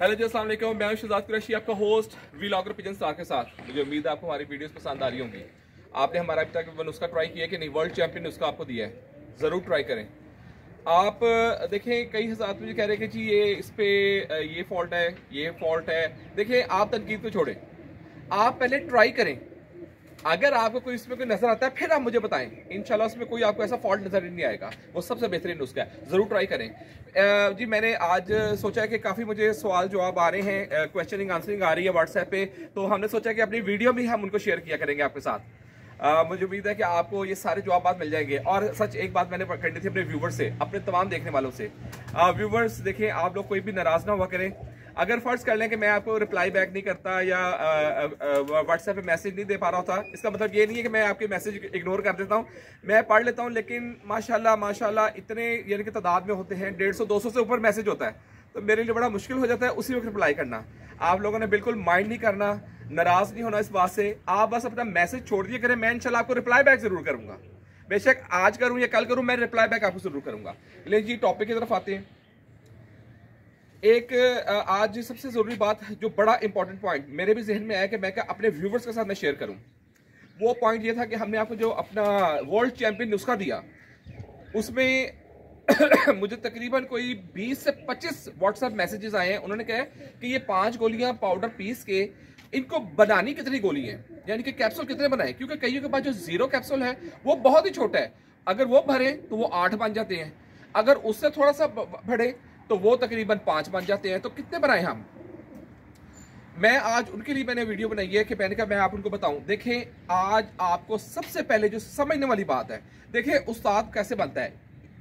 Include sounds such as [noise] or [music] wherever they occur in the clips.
Hello जी असल मैं शहजाद कुरैशी, आपका होस्ट, वीलॉगर पिजन स्टार के साथ। मुझे उम्मीद है आपको हमारी वीडियोस पसंद आ रही होंगी। आपने हमारा अभी तक नुस्खा ट्राई किया कि नहीं वर्ल्ड चैंपियन नुस्खा आपको दिया है। ज़रूर ट्राई करें। आप, देखें, कई हज़ार मुझे कह रहे हैं कि जी, ये इस पर ये फॉल्ट है, ये फॉल्ट है। देखें, आप तनकीद को छोड़ें। आप पहले ट्राई करें। अगर आपको कोई इसमें कोई नज़र आता है, फिर आप मुझे बताएँ। इनशाला उसमें कोई आपको ऐसा फॉल्ट नज़र नहीं आएगा। वो सबसे बेहतरीन नुस्खा है। ज़रूर ट्राई करें। जी, मैंने आज सोचा है कि काफ़ी मुझे सवाल जवाब आ रहे हैं क्वेश्चनिंग आंसरिंग आ रही है व्हाट्सएप पे। तो हमने सोचा कि अपनी वीडियो भी हम उनको शेयर किया करेंगे आपके साथ। मुझे उम्मीद है कि आपको ये सारे जवाब मिल जाएँगे। और सच, एक बात मैंने करनी थी अपने व्यूवर्स से, अपने तमाम देखने वालों से। व्यूवर्स देखें, आप लोग कोई भी नाराज़ ना हुआ करें। अगर फ़र्ज़ कर लें कि मैं आपको रिप्लाई बैक नहीं करता या व्हाट्सएप पे मैसेज नहीं दे पा रहा था इसका मतलब ये नहीं है कि मैं आपके मैसेज इग्नोर कर देता हूँ। मैं पढ़ लेता हूँ, लेकिन माशाल्लाह माशाल्लाह, इतने यानी कि तादाद में होते हैं, डेढ़ सौ, दो सौ से ऊपर मैसेज होता है। तो मेरे लिए बड़ा मुश्किल हो जाता है उसी वक्त रिप्लाई करना। आप लोगों ने बिल्कुल माइंड नहीं करना, नाराज़ नहीं होना इस बात से। आप बस अपना मैसेज छोड़ दिए करें, मैं इंशाल्लाह आपको रिप्लाई बैक ज़रूर करूँगा। बेशक आज करूँ या कल करूँ, मैं रिप्लाई बैक आपको ज़रूर करूँगा। लेकिन जी टॉपिक की तरफ़ आते हैं। एक आज सबसे ज़रूरी बात जो बड़ा इंपॉर्टेंट पॉइंट मेरे भी जहन में आया कि मैं क्या अपने व्यूवर्स के साथ मैं शेयर करूँ। वो पॉइंट ये था कि हमने आपको जो अपना वर्ल्ड चैंपियन नुस्खा दिया, उसमें [coughs] मुझे तकरीबन कोई 20 से 25 व्हाट्सएप मैसेजेस आए हैं। उन्होंने कहा कि ये पाँच गोलियाँ पाउडर पीस के, इनको बनानी कितनी गोली है? यानी कि कैप्सूल कितने बनाए? क्योंकि कईयों के पास जो ज़ीरो कैप्सूल है, वो बहुत ही छोटा है। अगर वो भरे तो वो आठ बन जाते हैं। अगर उससे थोड़ा सा बढ़े तो वो तकरीबन पाँच बन जाते हैं। तो कितने बनाए हम? मैं आज उनके लिए मैंने वीडियो बनाई है कि मैंने कहा, मैं आप उनको बताऊँ। देखें, आज आपको सबसे पहले जो समझने वाली बात है, देखें उस्ताद कैसे बनता है।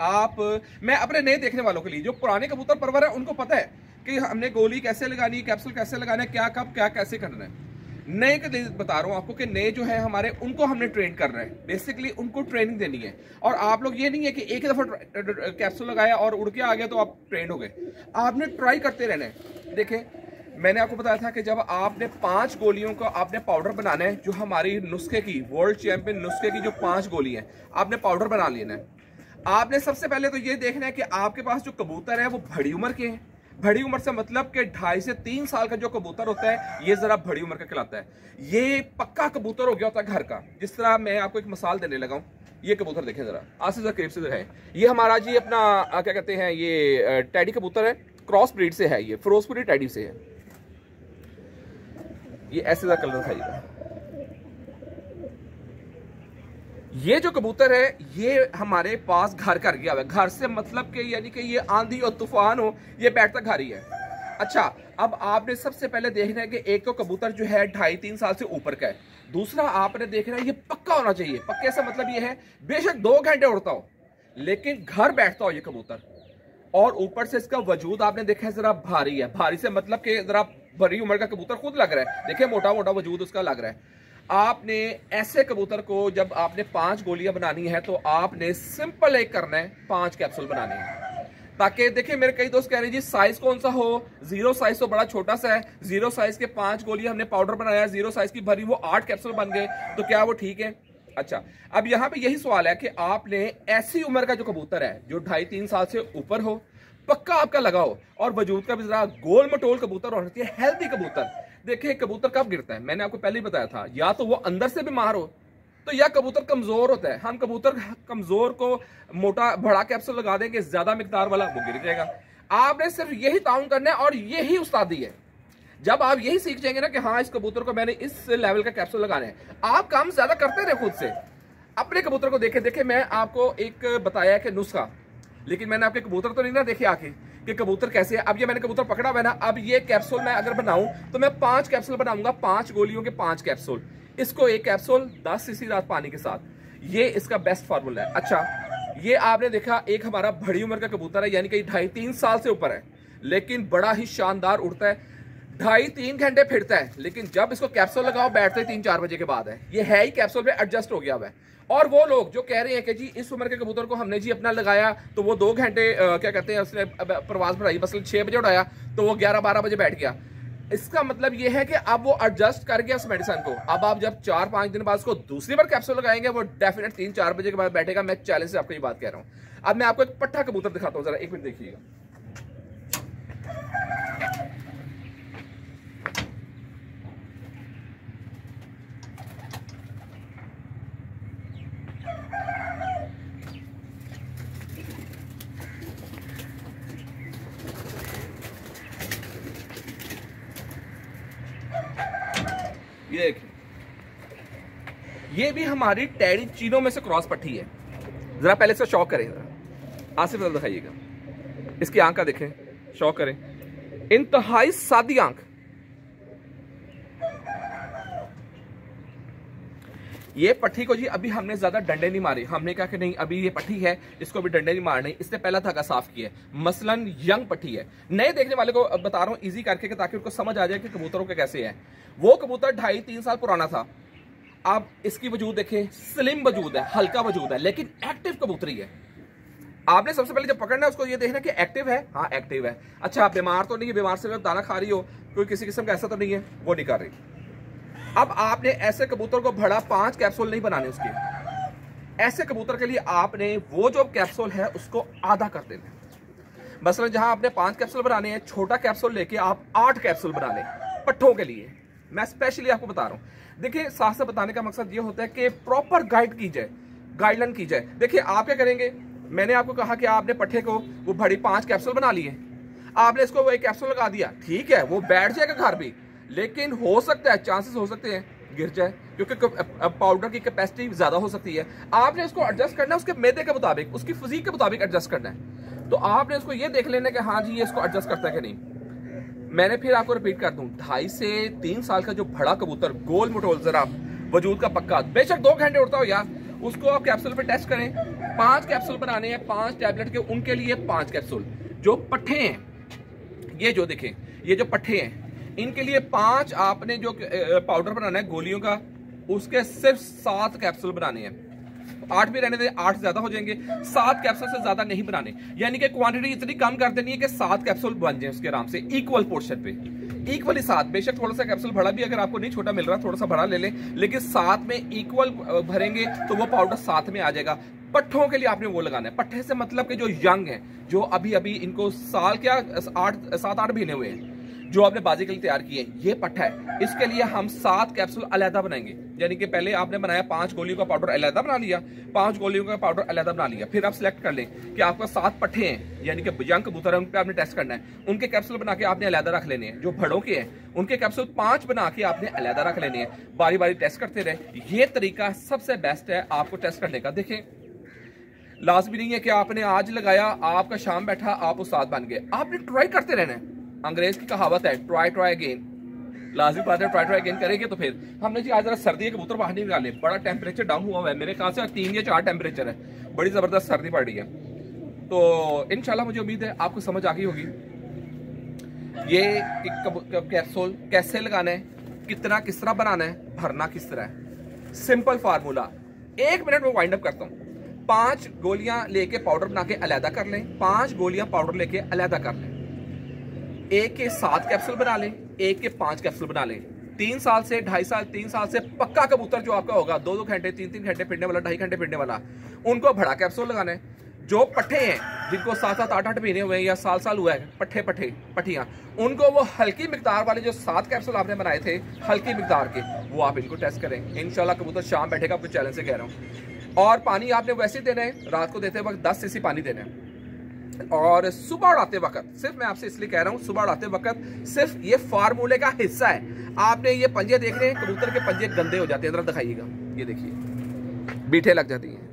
आप, मैं अपने नए देखने वालों के लिए, जो पुराने कबूतर परवर है, उनको पता है कि हमने गोली कैसे लगानी, कैप्सूल कैसे लगाना है, क्या कब, क्या कैसे करना है। नए के बता रहा हूँ आपको कि नए जो है हमारे, उनको हमने ट्रेन कर रहे हैं। बेसिकली उनको ट्रेनिंग देनी है। और आप लोग ये नहीं है कि एक दफ़ा कैप्सूल लगाया और उड़ के आ गया तो आप ट्रेन हो गए। आपने ट्राई करते रहना है। देखें, मैंने आपको बताया था कि जब आपने पाँच गोलियों का आपने पाउडर बनाना है, जो हमारी नुस्खे की वर्ल्ड चैंपियन नुस्खे की जो पाँच गोली है, आपने पाउडर बना लेना है। आपने सबसे पहले तो ये देखना है कि आपके पास जो कबूतर है, वो बड़ी उम्र के हैं। बड़ी उम्र से मतलब कि ढाई से तीन साल का जो कबूतर होता है, ये जरा बड़ी उम्र का कहलाता है। ये पक्का कबूतर हो गया होता है घर का। जिस तरह मैं आपको एक मिसाल देने लगा हूँ, ये कबूतर देखें जरा। आज से जरा करीब से है ये हमारा जी अपना क्या कहते हैं, ये टैडी कबूतर है। क्रॉस ब्रीड से है ये, फिरोजपुरी टैडी से है। ये ऐसे जरा कलर दिखाइएगा। ये जो कबूतर है, ये हमारे पास घर कर गया हुआ है। घर से मतलब कि यानी कि ये आंधी और तूफ़ान हो, ये बैठता घर ही है। अच्छा अब आपने सबसे पहले देखना है कि एक तो कबूतर जो है ढाई तीन साल से ऊपर का है। दूसरा, आपने देखना है ये पक्का होना चाहिए। पक्के से मतलब ये है, बेशक दो घंटे उड़ता हो, लेकिन घर बैठता हो ये कबूतर। और ऊपर से इसका वजूद आपने देखा है, जरा भारी है। भारी से मतलब कि जरा बड़ी उम्र का कबूतर खुद लग रहा है। देखिए मोटा मोटा वजूद उसका लग रहा है। आपने ऐसे कबूतर को जब आपने पाँच गोलियाँ बनानी है तो आपने सिंपल एक करना है, पाँच कैप्सूल बनाने हैं। ताकि देखिए, मेरे कई दोस्त कह रहे हैं, जी साइज़ कौन सा हो? ज़ीरो साइज़ तो बड़ा छोटा सा है। ज़ीरो साइज़ के पाँच गोलियाँ हमने पाउडर बनाया ज़ीरो साइज़ की भरी वो आठ कैप्सूल बन गए। तो क्या वो ठीक है? अच्छा अब यहाँ पे यही सवाल है कि आपने ऐसी उम्र का जो कबूतर है, जो ढाई तीन साल से ऊपर हो, पक्का आपका लगाओ, और वजूद का भी जरा गोल मटोल कबूतर होना चाहिए हेल्थी कबूतर। देखिए कबूतर कब गिरता है? मैंने आपको पहले ही बताया था, या तो वो अंदर से बीमार हो तो या कबूतर कमज़ोर होता है। हम कबूतर कमज़ोर को मोटा, बड़ा कैप्सूल लगा देंगे ज़्यादा मिकदार वाला, वो गिर जाएगा। आपने सिर्फ़ यही ताउन करना है और यही उस्तादी है। जब आप यही सीख जाएँगे ना कि हाँ इस कबूतर को मैंने इस लेवल का कैप्सूल लगाने हैं। आप काम ज़्यादा करते रहे खुद से। अपने कबूतर को देखे देखे, मैं आपको एक बताया कि नुस्खा, लेकिन मैंने आपके कबूतर तो नहीं ना देखे आके। कि कबूतर कैसे है? अब ये मैंने कबूतर पकड़ा हुआ है ना, अब ये कैप्सूल मैं अगर बनाऊँ तो मैं पाँच कैप्सूल बनाऊँगा, पाँच गोलियों के पाँच कैप्सूल इसको एक कैप्सूल दस सीसी रात पानी के साथ। ये इसका बेस्ट फार्मूला है। अच्छा ये आपने देखा, एक हमारा बड़ी उम्र का कबूतर है, यानी कि ढाई तीन साल से ऊपर है, लेकिन बड़ा ही शानदार उड़ता है। ढाई तीन घंटे फिरता है, लेकिन जब इसको कैप्सूल लगाओ, बैठते तीन चार बजे के बाद है। ये है ही कैप्सूल पे एडजस्ट हो गया हुआ है। और वो लोग जो कह रहे हैं कि जी, इस उम्र के कबूतर को हमने जी अपना लगाया तो वो दो घंटे क्या कहते हैं, उसने प्रवास बढ़ाई, बस छह बजे उड़ाया तो वो ग्यारह बारह बजे बैठ गया। इसका मतलब ये है कि अब वो एडजस्ट कर गया उस मेडिसन को। अब आप जब चार पाँच दिन बाद उसको दूसरी बार कैप्सूल लगाएँगे, वो डेफिनेट तीन चार बजे के बाद बैठेगा। मैं चैलेंज से आपको ये बात कह रहा हूँ। अब मैं आपको एक पट्टा कबूतर दिखाता हूँ, जरा एक मिनट देखिएगा। ये देखिए ये भी हमारी टैडी चीनों में से क्रॉस पट्टी है। जरा पहले इसका शौक करें जरा। आसिफ दिखाइएगा। इसकी आँख का देखें। शौक करें। इंतहाई सादी आँख। ये पट्टी को जी अभी हमने ज़्यादा डंडे नहीं मारे। हमने कहा कि नहीं, अभी ये पट्टी है, इसको भी डंडे नहीं मारने इससे पहला धागा साफ़ किया मसलन यंग पट्टी है। नए देखने वाले को बता रहा हूँ इजी करके ताकि उनको समझ आ जाए कि कबूतरों के कैसे है। वो कबूतर ढाई तीन साल पुराना था। आप इसकी वजूद देखें स्लिम वजूद है, हल्का वजूद है, लेकिन एक्टिव कबूतरी है। आपने सबसे पहले जब पकड़ना है, उसको ये देखना कि एक्टिव है। हाँ एक्टिव है। अच्छा आप बीमार तो नहीं है बीमार से दाना खा रही हो, कोई किसी किस्म का ऐसा तो नहीं है, वो नहीं कर रही। अब आपने ऐसे कबूतर को भड़ा पाँच कैप्सूल नहीं बनाने उसके। ऐसे कबूतर के लिए आपने वो जो कैप्सूल है, उसको आधा कर देना। मसलन जहाँ आपने पाँच कैप्सूल बनाने हैं, छोटा कैप्सूल लेके आप आठ कैप्सूल बना लें पट्टों के लिए। मैं स्पेशली आपको बता रहा हूँ। देखिए साथ से बताने का मकसद ये होता है कि प्रॉपर गाइड की जाए गाइडलाइन की जाए। देखिए, आप क्या करेंगे? मैंने आपको कहा कि आपने पट्ठे को, वो बड़ी पाँच कैप्सूल बना लिए। आपने इसको वो एक कैप्सूल लगा दिया। ठीक है, वो बैठ जाएगा घर भी लेकिन हो सकता है चांसेस हो सकते हैं गिर जाए, क्योंकि पाउडर की कैपेसिटी ज़्यादा हो सकती है। आपने इसको एडजस्ट करना है, उसके मैदे के मुताबिक, उसकी फिजिक के मुताबिक एडजस्ट करना है। तो आपने उसको ये देख लेना कि हाँ जी, ये इसको एडजस्ट करता है कि नहीं। मैंने फिर आपको रिपीट कर दूँ, ढाई से तीन साल का जो बड़ा कबूतर, गोल मटोल जरा वजूद का पक्का, बेशक दो घंटे उड़ता हो यार, उसको आप कैप्सूल पे टेस्ट करें। पाँच कैप्सूल बनाने हैं, पाँच टैबलेट के, उनके लिए पाँच कैप्सूल जो पट्टे हैं, ये जो देखें, ये जो पट्टे हैं इनके लिए पाँच आपने जो पाउडर बनाना है गोलियों का, उसके सिर्फ़ सात कैप्सूल बनाने हैं। आठ भी रहने दे, आठ ज़्यादा हो जाएँगे। सात कैप्सूल से ज़्यादा नहीं बनाने। यानी कि क्वांटिटी इतनी कम कर देनी है कि सात कैप्सूल बन जाए उसके आराम से इक्वल पोर्शन पे। इक्वली सात, बेशक थोड़ा सा कैप्सूल भरा भी अगर आपको नहीं छोटा मिल रहा थोड़ा सा भरा ले लें, लेकिन सात में इक्वल भरेंगे तो वो पाउडर साथ में आ जाएगा। पट्ठों के लिए आपने वो लगाना है। पट्टे से मतलब कि जो यंग है, जो अभी अभी इनको साल क्या आठ, सात, आठ महीने हुए हैं। जो आपने बाजी के लिए तैयार किए ये पट्टा है। इसके लिए हम सात कैप्सूल अलहदा बनाएँगे। यानी कि पहले आपने बनाया पाँच गोलियों का पाउडर अलहदा बना लिया। पाँच गोलियों का पाउडर अलहदा बना लिया। फिर आप सिलेक्ट कर लें कि आपका सात पट्टे हैं। यानी कि यंग कबूतर है उन पर आपने टेस्ट करना है। उनके कैप्सूल बना के आपने अलहदा रख लेने हैं। जो भड़ों के हैं, उनके कैप्सूल पाँच बना के आपने अलहदा रख लेने हैं। बारी बारी टेस्ट करते रहे। ये तरीका सबसे बेस्ट है आपको टेस्ट करने का। देखें, लाजमी नहीं है कि आपने आज लगाया, आपका शाम बैठा, आप उस बन गए। आपने ट्राई करते रहना है। अंग्रेज़ की कहावत है ट्राई ट्राई अगेन लाजमी बात है ट्राई ट्राई अगेन करेंगे तो फिर। हमने जी आज जरा सर्दी के कबूतर बाहर नहीं निकाले। बड़ा टेम्परेचर डाउन हुआ है। मेरे ख्याल से तीन या चार टेम्परेचर है। बड़ी ज़बरदस्त सर्दी पड़ रही है। तो इनशाला मुझे उम्मीद है आपको समझ आ गई होगी। ये कैप्सूल कैसे लगाना है, कितना, किस तरह बनाना है, भरना किस तरह है। सिंपल फार्मूला एक मिनट में वाइंड अप करता हूँ। पाँच गोलियाँ लेके पाउडर बना के अलहदा कर लें। पाँच गोलियाँ पाउडर लेके अलहदा कर लें। एक के सात कैप्सूल बना लें, एक के पाँच कैप्सूल बना लें। तीन साल से, ढाई साल, तीन साल से पक्का कबूतर जो आपका होगा, दो दो घंटे, तीन तीन घंटे फिरने वाला, ढाई घंटे फिरने वाला, उनको बड़ा कैप्सूल लगाना है। जो पट्ठे हैं, जिनको सात सात, आठ आठ महीने हुए हैं या साल साल हुआ है, पट्ठे पट्टे पट्टियाँ उनको वो हल्की मकदार वाले जो सात कैप्सूल आपने बनाए थे, हल्की मकदार के, वो आप इनको टेस्ट करें। इनशाला कबूतर शाम बैठेगा, आपको चैलेंज से कह रहा हूँ। और पानी आपने वैसे ही देना है, रात को देते वक्त दस सीसी पानी देना है। और सुबह उड़ाते वक्त, सिर्फ़ मैं आपसे इसलिए कह रहा हूँ, सुबह उड़ाते वक्त सिर्फ़ ये फार्मूले का हिस्सा है। आपने ये पंजे देख रहे हैं, कबूतर के पंजे गंदे हो जाते हैं। अंदर दिखाइएगा। ये देखिए, बीठे लग जाती हैं।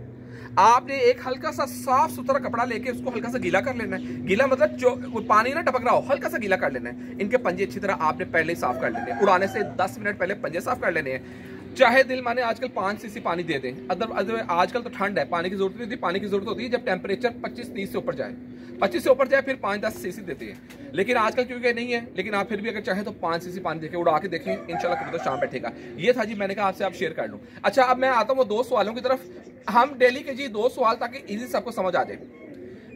आपने एक हल्का सा साफ़ सुथरा कपड़ा लेके उसको हल्का सा गीला कर लेना है। गीला मतलब जो पानी ना टपक रहा हो, हल्का सा गीला कर लेना है। इनके पंजे अच्छी तरह आपने पहले ही साफ़ कर लेने हैं। उड़ाने से 10 मिनट पहले पंजे साफ़ कर लेने हैं। चाहे दिल माने आजकल पाँच सीसी पानी दे दें। अदर अदर आजकल तो ठंड है। पानी की ज़रूरत नहीं होती पानी की ज़रूरत होती है जब टेम्परेचर 25 तीस से ऊपर जाए। 25 से ऊपर जाए फिर पाँच दस सीसी देते हैं। लेकिन आजकल क्योंकि नहीं है लेकिन आप फिर भी अगर चाहे तो पाँच सीसी पानी देखे उड़ा के देखें इंशाल्लाह कभी तो शाम बैठेगा। ये था जी मैंने कहा आपसे आप शेयर कर लूँ। अच्छा अब मैं आता हूँ वो दो सवालों की तरफ़। हम डेली के जी दो सवाल ताकि ईजी सबको समझ आ जाए।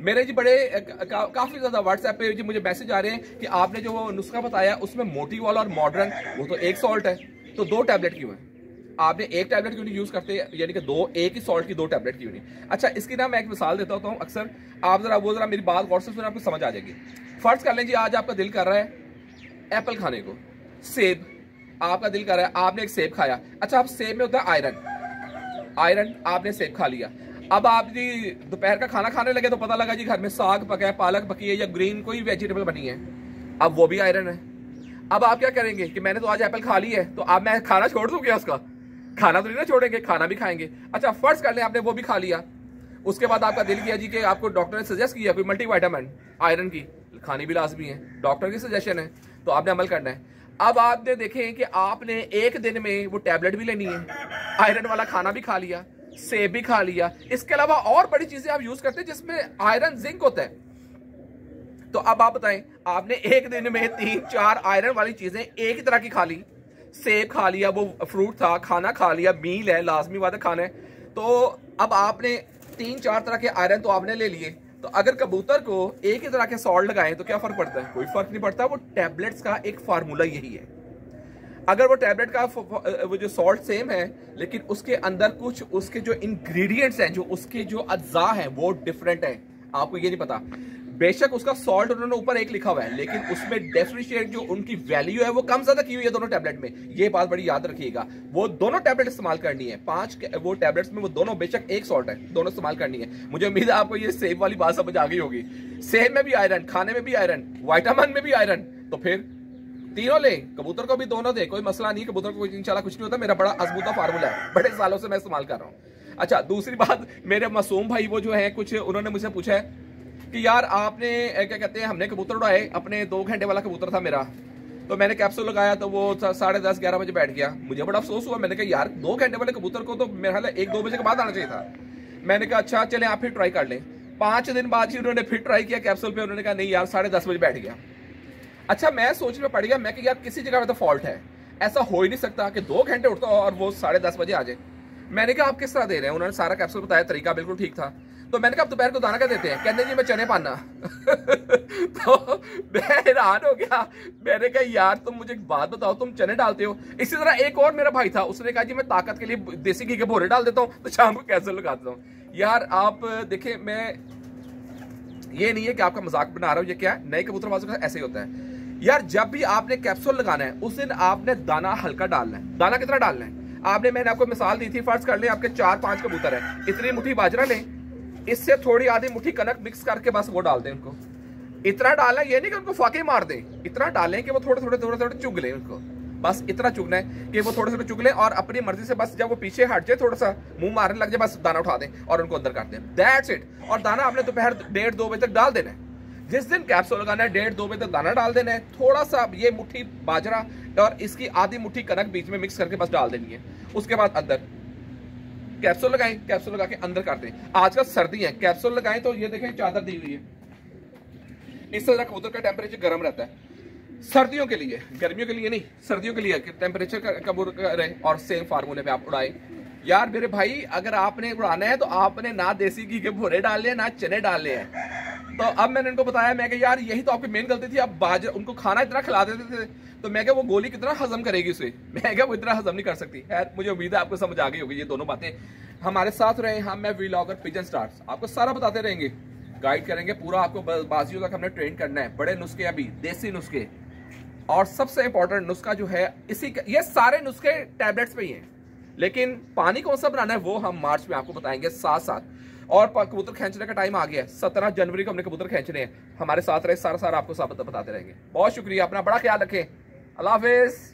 मेरे जी बड़े का, काफ़ी ज़्यादा व्हाट्सएप पे जी मुझे मैसेज आ रहे हैं कि आपने जो नुस्खा बताया उसमें मोटी वाला और मॉडर्न वो तो एक सॉल्ट है। तो दो टैबलेट क्यों है? आपने एक टैबलेट क्यों नहीं यूज़ करते? यानी कि दो, एक ही सॉल्ट की दो टैबलेट क्यों नहीं? अच्छा इसकी ना मैं एक मिसाल देता होता हूँ अक्सर। आप जरा वो जरा मेरी बात गौर से आपको समझ आ जाएगी। फ़र्ज़ कर लें जी, आज आपका दिल कर रहा है एप्पल खाने को। सेब, आपका दिल कर रहा है, आपने एक सेब खाया। अच्छा आप सेब में होता है आयरन आयरन आपने सेब खा लिया। अब आप जी, दोपहर का खाना खाने लगे तो पता लगा जी, घर में साग पका है, पालक पकी है या ग्रीन कोई वेजिटेबल बनी है। अब वो भी आयरन है। अब आप क्या करेंगे कि मैंने तो आज एप्पल खा ली है तो अब मैं खाना छोड़ दूँ क्या उसका? खाना तो नहीं ना छोड़ेंगे, खाना भी खाएँगे। अच्छा फ़र्ज़ कर लें आपने, वो भी खा लिया। उसके बाद आपका दिल किया जी कि आपको डॉक्टर ने सजेस्ट किया कोई मल्टी वाइटामिन आयरन की। खानी भी लाजमी है। डॉक्टर की सजेशन है तो आपने अमल करना है। अब आपने देखें कि आपने एक दिन में वो टैबलेट भी लेनी है। आयरन वाला खाना भी खा लिया, सेब भी खा लिया। इसके अलावा और बड़ी चीज़ें आप यूज़ करते हैं जिसमें आयरन जिंक होता है। तो अब आप बताएँ, आपने एक दिन में तीन, चार आयरन वाली चीज़ें एक ही तरह की खा ली। सेब खा लिया, वो फ्रूट था, खाना खा लिया मील है, लाजमी बात है, खाना है। तो अब आपने तीन चार तरह के आयरन तो आपने ले लिए। तो अगर कबूतर को एक ही तरह के सॉल्ट लगाएँ तो क्या फ़र्क पड़ता है? कोई फ़र्क नहीं पड़ता, वो टैबलेट्स का एक फार्मूला यही है। अगर वो टैबलेट का वो जो सॉल्ट सेम है, लेकिन उसके अंदर कुछ उसके जो इंग्रेडिएंट्स हैं, जो उसके जो अज्जा हैं, वो डिफरेंट है। आपको ये नहीं पता। बेशक उसका सॉल्ट उन्होंने ऊपर एक लिखा हुआ है, लेकिन उसमें डेफिशिएट जो उनकी वैल्यू है, वो कम ज़्यादा की हुई है दोनों टैबलेट में? ये बात बड़ी याद रखिएगा। वो दोनों टैबलेट इस्तेमाल करनी है। पाँच वो टैबलेट्स में वो दोनों बेशक एक सॉल्ट है, दोनों इस्तेमाल करनी है। मुझे उम्मीद है आपको ये सेब वाली बात समझ आ गई होगी। सेब में भी आयरन खाने में भी आयरन वाइटामिन में भी आयरन तो फिर तीनों ले, कबूतर को भी दोनों दे, कोई मसला नहीं, कबूतर को इंशाल्लाह कुछ नहीं होता, मेरा बड़ा अजबूता फार्मूला है। बड़े सालों से मैं इस्तेमाल कर रहा हूँ। अच्छा दूसरी बात, मेरे मासूम भाई वो जो है, कुछ उन्होंने मुझसे पूछा है कि यार आपने क्या कहते हैं, हमने कबूतर उड़ाए, अपने दो घंटे वाला कबूतर था मेरा। तो मैंने कैप्सूल लगाया तो वो साढ़े दस, ग्यारह बजे बैठ गया। मुझे बड़ा अफसोस हुआ, मैंने कहा, यार, दो घंटे वाले कबूतर को तो मेरा ख्याल एक, दो बजे के बाद आना चाहिए था। मैंने कहा अच्छा चले, आप फिर ट्राई कर लें। पाँच दिन बाद ही उन्होंने फिर ट्राई किया कैप्सूल पे, उन्होंने कहा, नहीं यार, साढ़े दस बजे बैठ गया। अच्छा मैं सोचने में पड़ गया, मैं कि यार, किसी जगह में तो फॉल्ट है। ऐसा हो ही नहीं सकता कि दो घंटे उठता और वो साढ़े दस बजे आ जाए। मैंने कहा, आप किस तरह दे रहे हैं? उन्होंने सारा कैप्सूल बताया, तरीका बिल्कुल ठीक था। तो मैंने कहा दोपहर को दाना क्या देते हैं। कहते जी, मैं चने पाना [laughs] तो मैं हैरान हो गया। मैंने कहा, यार, तुम मुझे एक बात बताओ, तुम चने डालते हो? इसी तरह एक और मेरा भाई था, उसने कहा, जी, मैं ताकत के लिए देसी घी के भोरे डाल देता हूँ। तो शाम को कैसे लगा देता हूँ। यार, आप देखें, मैं, ये नहीं है कि आपका मज़ाक बना रहा हूँ, ये क्या है? नए कबूतरबाजों का ऐसे ही होता है। यार, जब भी आपने कैप्सूल लगाना है, उस दिन आपने दाना हल्का डालना है। दाना कितना डालना है? आपने, मैंने आपको मिसाल दी थी, फ़र्ज़ कर ले, आपके चार पाँच कबूतर है। इतनी मुठी बाजरा लें इससे थोड़ी आधी मुट्ठी कनक मिक्स करके बस वो डाल दें उनको। इतना डालें ये नहीं कि उनको फाके मार दें। इतना डालें कि वो थोड़े थोड़े थोड़े थोड़े चुग लें उनको। बस इतना चुगना है कि वो थोड़े थोड़े चुग लें और अपनी मर्ज़ी से बस जब वो पीछे हट जाए, थोड़ा सा मुँह मारने लग जाए, बस दाना उठा दें और उनको अंदर काट दें। दैट्स इट और दाना आपने दोपहर डेढ़ दो बजे तक डाल देना है। जिस दिन कैप्सूल लगाना है, डेढ़ दो बजे तक दाना डाल देना है। थोड़ा सा ये मुट्ठी बाजरा और इसकी आधी मुट्ठी कनक बीच में मिक्स करके बस डाल देनी है। उसके बाद अंदर कैप्सूल लगाएँ कैप्सूल लगा के अंदर कर दें। आजकल सर्दी है कैप्सूल लगाएँ तो ये देखें चादर दी हुई है। इससे ज़रा कबूतर का टेम्परेचर गर्म रहता है। सर्दियों के लिए, गर्मियों के लिए नहीं, सर्दियों के लिए टेम्परेचर कबूर रहे और सेम फार्मूले पे आप उड़ाएँ। यार मेरे भाई, अगर आपने उड़ाना है तो आपने ना देसी घी के भोरे डाले ना चने डाले हैं तो अब मैंने इनको बताया, मैं यार, यही तो आपकी मेन गलती थी, आप बाजर उनको खाना इतना खिला देते थे। तो मैं क्या वो गोली कितना हजम करेगी उसे? [laughs] मैं क्या वो इतना हजम नहीं कर सकती। खैर, मुझे उम्मीद है आपको समझ आ गई होगी ये दोनों बातें। हमारे साथ रहे हम मैं वीलॉगर पिजन स्टार्स आपको सारा बताते रहेंगे गाइड करेंगे, पूरा आपको बाजियों तक हमने ट्रेन करना है, बड़े नुस्खे अभी, देसी नुस्खे। और सबसे इंपॉर्टेंट नुस्खा जो है, इसी ये सारे नुस्खे टैबलेट्स पे ही हैं। लेकिन पानी कौन सा बनाना है, वो हम मार्च में आपको बताएँगे साथ साथ और कबूतर खींचने का टाइम आ गया सत्रह जनवरी को हमने कबूतर खींचने हैं। हमारे साथ रहे, सारा सारा आपको साबित बताते रहेंगे। बहुत शुक्रिया, अपना बड़ा ख्याल रखें। अल्लाह हाफिज़।